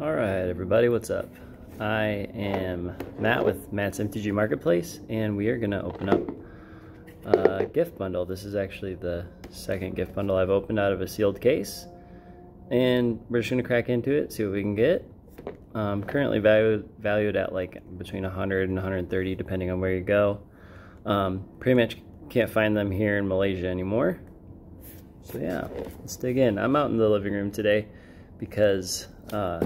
Alright everybody, what's up? I am Matt with Matt's MTG Marketplace and we are going to open up a gift bundle. This is actually the second gift bundle I've opened out of a sealed case and we're just going to crack into it, see what we can get. Um, currently valued, valued at like between 100 and 130 depending on where you go. Um, pretty much can't find them here in Malaysia anymore. So yeah, let's dig in. I'm out in the living room today because uh,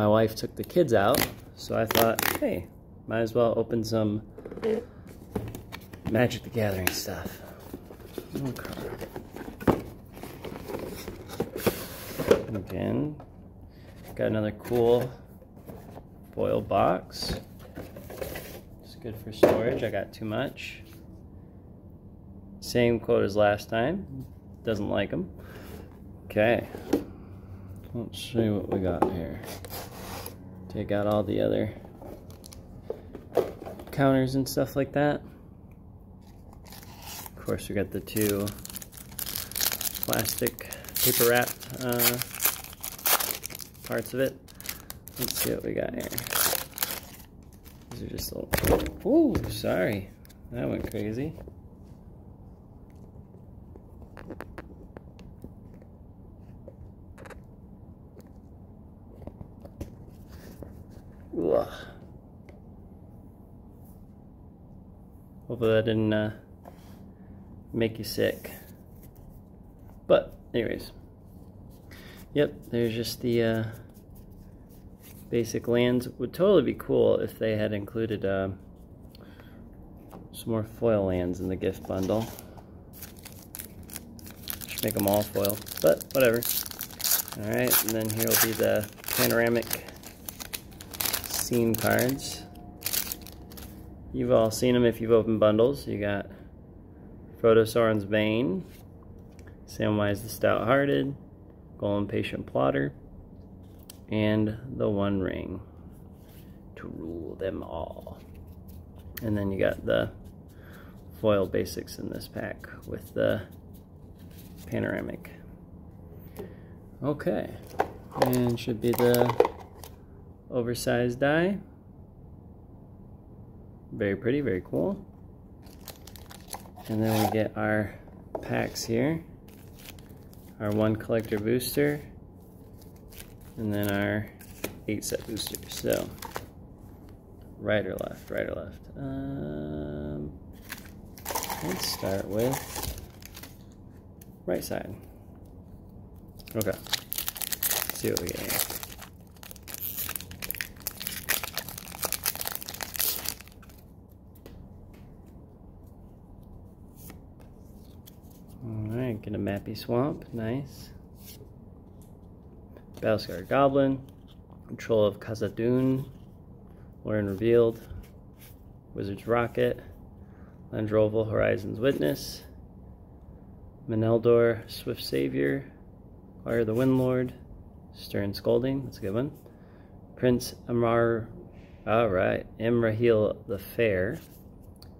my wife took the kids out, so I thought, hey, might as well open some Magic the Gathering stuff. Okay. Again, got another cool foil box. It's good for storage. I got too much. Same quote as last time. Doesn't like them. Okay. Let's see what we got here. Take out all the other counters and stuff like that. Of course, we got the two plastic paper wrapped uh, parts of it. Let's see what we got here. These are just little. Ooh, sorry. That went crazy. Ugh. Hopefully that didn't uh, make you sick. But, anyways. Yep, there's just the uh, basic lands. Would totally be cool if they had included uh, some more foil lands in the gift bundle. Should make them all foil, but whatever. Alright, and then here will be the panoramic scene cards. You've all seen them if you've opened bundles. You got Frodo Sauron's Bane, Samwise the Stout-Hearted, Gollum Patient Plotter, and the One Ring to rule them all. And then you got the foil basics in this pack with the panoramic. Okay, and should be the oversized die. Very pretty, very cool. And then we get our packs here. Our one collector booster. And then our eight set booster. So, right or left, right or left. Um, let's start with right side. Okay. Let's see what we get here. Get a Mappy Swamp, nice. Battle-Scarred Goblin, Control of Khazad-dûn, Lorien Revealed, Wizard's Rocket, Landroval Horizon's Witness, Meneldor Swift Savior, Fire the Windlord, Stern Scolding, that's a good one. Prince Amar, alright, Imrahil the Fair,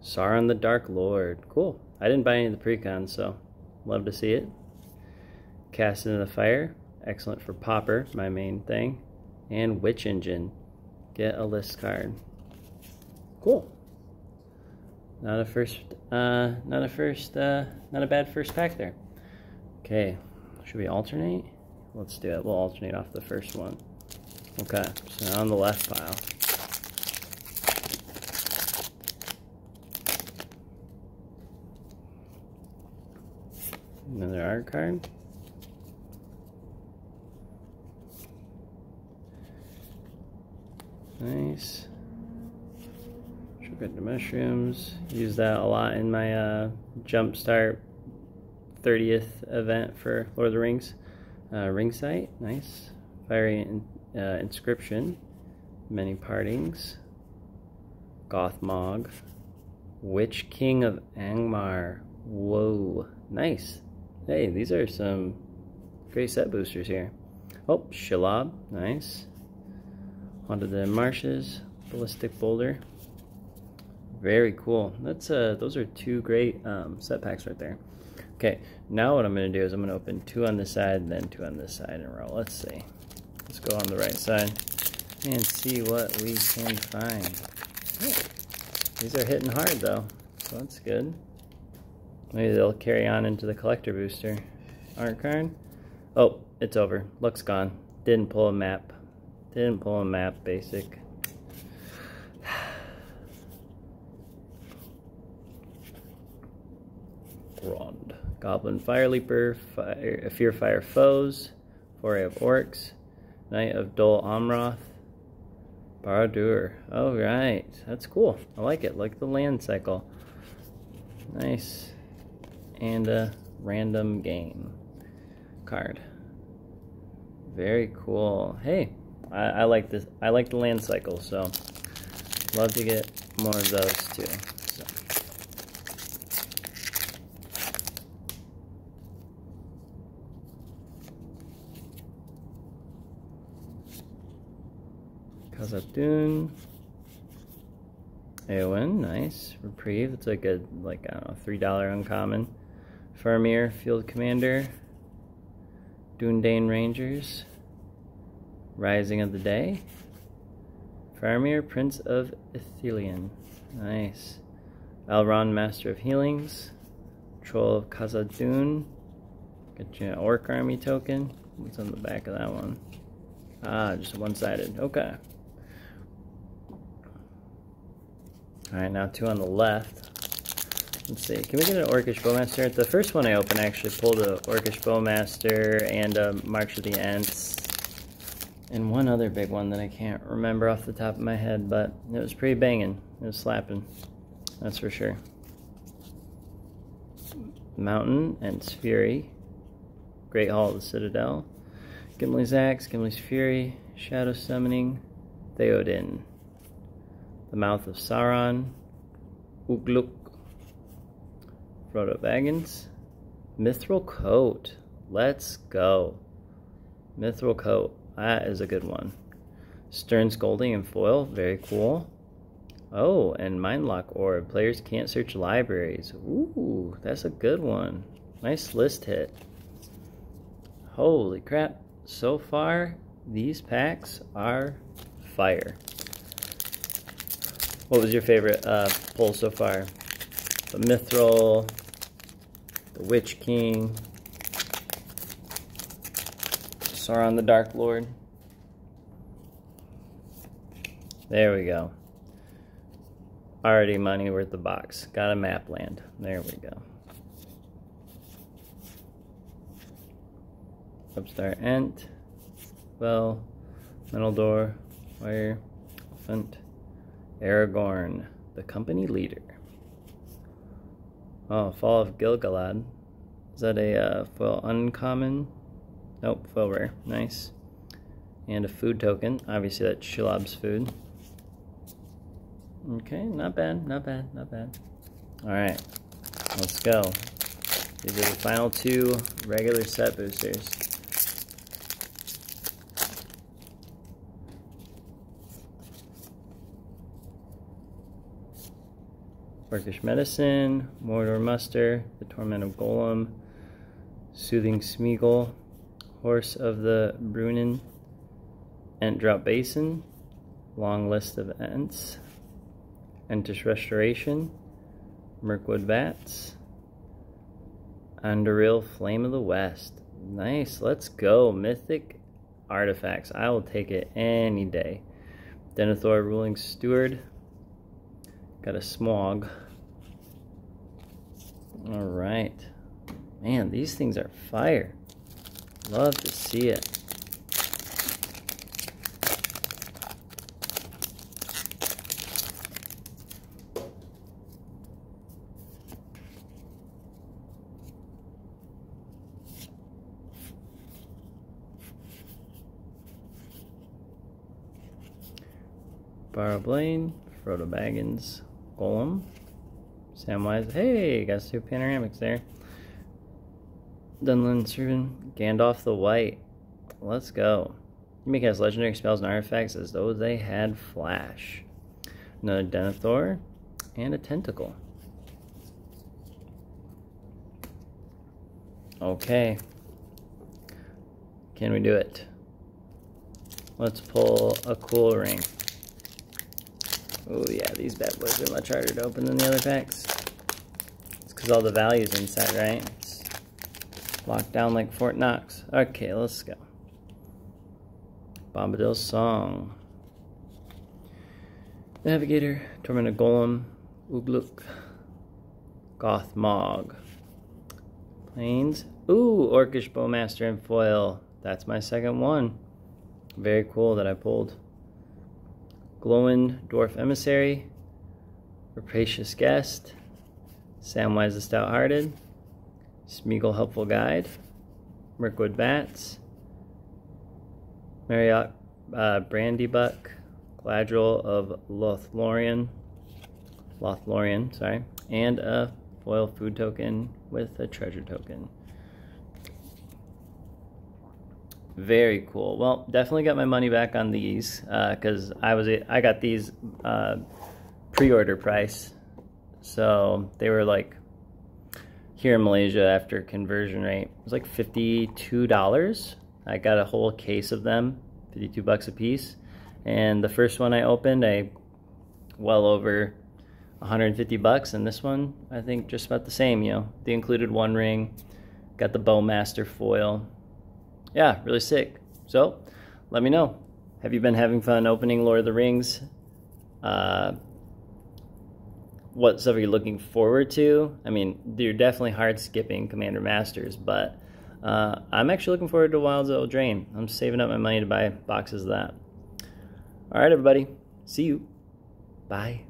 Sauron the Dark Lord, cool. I didn't buy any of the precons, so Love to see it. Cast into the Fire. Excellent for Pauper, my main thing. And Witch Engine. Get a list card. Cool. Not a first, uh, not a first, uh, not a bad first pack there. Okay, should we alternate? Let's do it. We'll alternate off the first one. Okay, so now on the left pile. Another art card. Nice. Sugar the mushrooms. Use that a lot in my uh, Jumpstart 30th event for Lord of the Rings. Uh, ring sight, nice. Fiery in, uh, inscription. Many partings. Gothmog. Witch King of Angmar. Whoa, nice. Hey, these are some great set boosters here. Oh, Shelob, nice. Onto the Marshes, Ballistic Boulder. Very cool. That's uh, those are two great um, set packs right there. Okay, now what I'm going to do is I'm going to open two on this side and then two on this side in a row. Let's see. Let's go on the right side and see what we can find. These are hitting hard though, so that's good. Maybe they'll carry on into the collector booster. Art card. Oh, it's over. Looks gone. Didn't pull a map. Didn't pull a map, basic. Grond. Goblin Fire Leaper, fire, Fear Fire Foes, Foray of Orcs, Knight of Dol Amroth, Barad-dûr. Oh, right. That's cool. I like it. Like the land cycle. Nice. And a random game card. Very cool. Hey, I, I like this. I like the land cycle, so love to get more of those too. So. Khazad-dûn. Éowyn, nice. Reprieve, it's like a, like, I don't know, $3 uncommon. Faramir, Field Commander. Dúnedain Rangers. Rising of the Day. Faramir, Prince of Ithilien. Nice. Elrond, Master of Healings. Troll of Khazad-dûn. Get you an Orc Army token. What's on the back of that one? Ah, just one-sided. Okay. Alright, now two on the left. Let's see, can we get an Orcish Bowmaster? The first one I opened I actually pulled a Orcish Bowmaster and a March of the Ents. And one other big one that I can't remember off the top of my head, but it was pretty banging. It was slapping, that's for sure. Mountain Ents Fury. Great Hall of the Citadel. Gimli's Axe, Gimli's Fury, Shadow Summoning, Theoden. The Mouth of Sauron, Ugluk, Frodo Baggins, Mithril Coat. Let's go. Mithril Coat. That is a good one. Stern Scolding and Foil. Very cool. Oh, and Mindlock Orb. Players can't search libraries. Ooh, that's a good one. Nice list hit. Holy crap. So far, these packs are fire. What was your favorite uh, pull so far? The Mithril, the Witch King, Sauron the Dark Lord. There we go. Already money worth the box. Got a map land. There we go. Upstart Ent. Well, Metal Door, Wire, Elephant. Aragorn, the company leader. Oh, Fall of Gil-galad. Is that a uh, foil uncommon? Nope, foil rare. Nice. And a food token. Obviously that's Shelob's food. Okay, not bad, not bad, not bad. Alright, let's go. These are the final two regular set boosters. Orcish Medicine, Mordor Muster, The Torment of Gollum, Soothing Smeagol, Horse of the Bruinen, Entdraught Basin, long list of Ents, Entish Restoration, Mirkwood Bats, Anduril Flame of the West. Nice, let's go. Mythic artifacts. I will take it any day. Denethor Ruling Steward, Got a smog. All right. Man, these things are fire. Love to see it. Barrow Blaine, Frodo Baggins, Gollum. Samwise. Hey, got two panoramics there. Dunlin Servant. Gandalf the White. Let's go. You may cast legendary spells and artifacts as though they had flash. Another Denethor. And a Tentacle. Okay. Can we do it? let's pull a cool ring. Oh yeah, these bad boys are much harder to open than the other packs. It's because all the values inside, right? It's locked down like Fort Knox. Okay, let's go. Bombadil Song. Navigator, Tormented Gollum, Ugluk, Gothmog. Plains. Ooh, Orcish Bowmaster and Foil. That's my second one. Very cool that I pulled. Glóin Dwarf Emissary, Rapacious Guest, Samwise the Stout-Hearted, Smeagol Helpful Guide, Mirkwood Bats, Meriadoc uh, Brandybuck, Galadriel of Lothlorien, Lothlorien, sorry, and a foil food token with a treasure token. Very cool. Well, definitely got my money back on these because uh, I was I got these uh, pre-order price, so they were like here in Malaysia after conversion rate it was like fifty-two dollars. I got a whole case of them, fifty-two bucks a piece, and the first one I opened, I well over 150 bucks, and this one I think just about the same. You know, the included one ring, got the Bowmaster foil yeah, really sick. So let me know. Have you been having fun opening Lord of the Rings? Uh, what stuff are you looking forward to? I mean, you're definitely hard skipping Commander Masters, but uh, I'm actually looking forward to Wilds of Eldraine. I'm saving up my money to buy boxes of that. All right, everybody. See you. Bye.